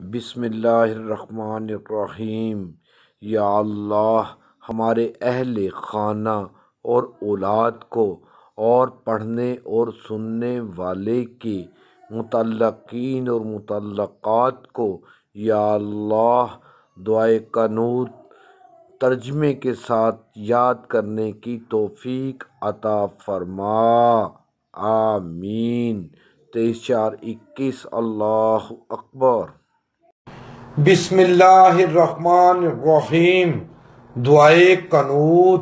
بسم اللہ الرحمن الرحیم۔ یا اللہ، ہمارے اہل خانہ اور اولاد کو اور پڑھنے اور سننے والے کے متعلقین اور متعلقات کو یا اللہ، دعائے قنوت ترجمے کے ساتھ یاد کرنے کی توفیق عطا فرما۔ آمین۔ تیئیس چار اکیس، اللہ اکبر۔ بسم اللہ الرحمن الرحیم۔ دعائے قنوت۔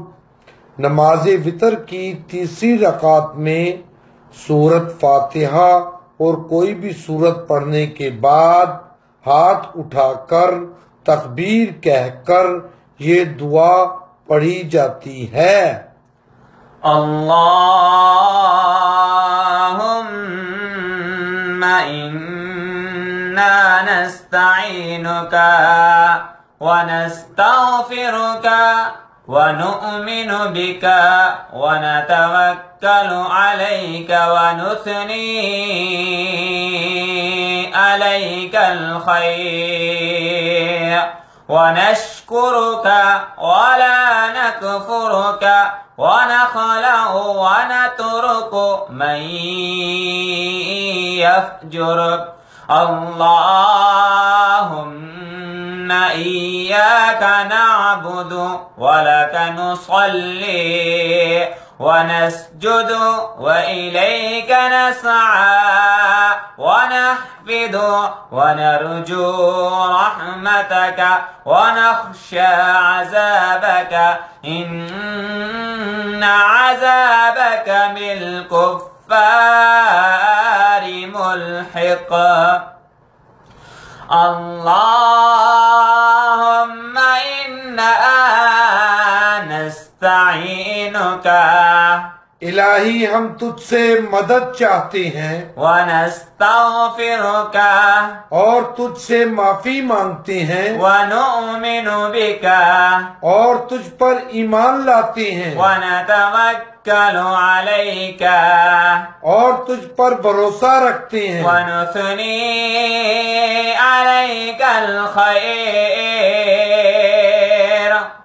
نماز وطر کی تیسری رکعت میں سورت فاتحہ اور کوئی بھی سورت پڑھنے کے بعد ہاتھ اٹھا کر تکبیر کہہ کر یہ دعا پڑھی جاتی ہے۔ نستعينك ونستغفرك ونؤمن بك ونتوكل عليك ونثني عليك الخير. ونشكرك ولا نكفرك ونخلع ونترك من يفجرك. اللهم إياك نعبد ولك نصلي ونسجد وإليك نسعى ونحفظ ونرجو رحمتك ونخشى عذابك إن عذابك بالكفار ملحق اللهم إنا نستعينك. الہی ہم تجھ سے مدد چاہتے ہیں ونستغفرك. اور تجھ سے معافی مانگتے ہیں ونؤمن بك. اور تجھ پر ایمان لاتے ہیں ونتوکل عليك اور تجھ پر بھروسہ رکھتے ہیں۔ ونثني عليك الخير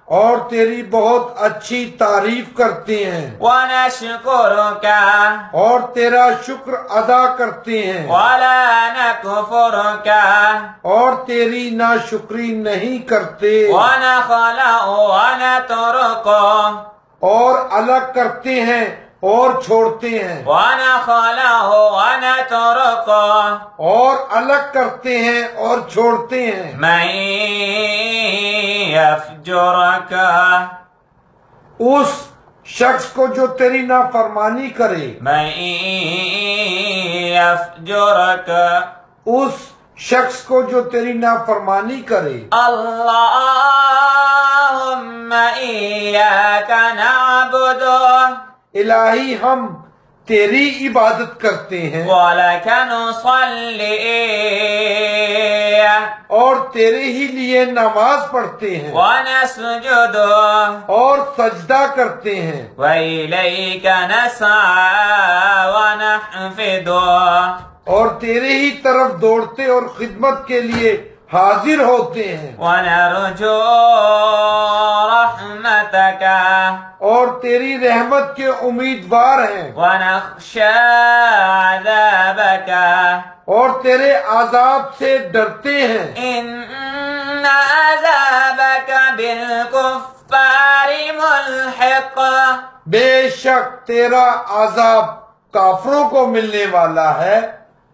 اور تیری بہت اچھی تعریف کرتے ہیں۔ ونشكرك اور تیرا شکر ادا کرتے ہیں۔ ولا نكفرك اور تیری ناشکری نہیں کرتے۔ ونخلع ونترك اور الگ کرتے ہیں اور چھوڑتے ہیں۔ ونخلع ونترك اور الگ کرتے ہیں اور چھوڑتے ہیں۔ يفجرك اس شخص کو جو تیری نافرمانی کرے۔ يفجرك اس شخص کو جو تیری نافرمانی کرے۔ اللهم إياك نعبد. الہی ہم تیری عبادت کرتے ہیں اور تیرے ہی لیے نماز پڑھتے ہیں اور سجدہ کرتے ہیں اور تیرے ہی طرف دوڑتے اور خدمت کے لیے حاضر ہوتے ہیں ونرجو. تیری رحمت کے امیدوار ہیں۔ اور تیرے عذاب سے ڈرتے ہیں۔ إن عذابك بالكفار ملحق۔ بے شک تیرا عذاب کافروں کو ملنے والا ہے۔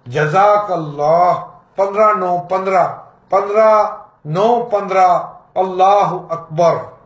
جزاک اللہ۔ پندرہ نو پندرہ۔ پندرہ نو پندرہ۔ اللہ اکبر۔